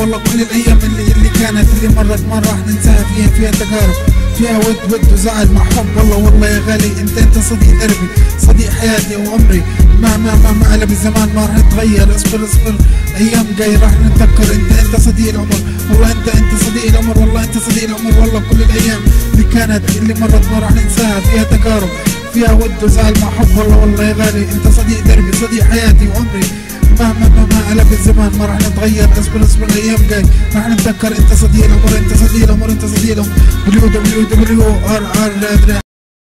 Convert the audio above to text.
والله كل الأيام اللي اللي كانت اللي مرت ما راح ننساها. فيها فيها تجارب فيها ود ود وزعل مع حب. والله والله يا غالي انت انت صديق دربي صديق حياتي وعمري. مهما مهما قلب الزمان ما راح نتغير اصبر اصبر أيام جاي راح نتذكر. انت انت صديق العمر والله انت انت صديق العمر والله انت صديق العمر. والله كل الأيام اللي كانت اللي مرت ما راح ننساها. فيها تجارب فيها ود وزعل مع حب. والله والله يا غالي انت صديق دربي صديق حياتي وعمري. مهما قلب الزمان ما راح نتغير أصبر أصبر الأيام جاي. راح نتذكر أنت صديق العمر أنت صديق العمر أنت صديق دبليو دبليو دبليو ار ار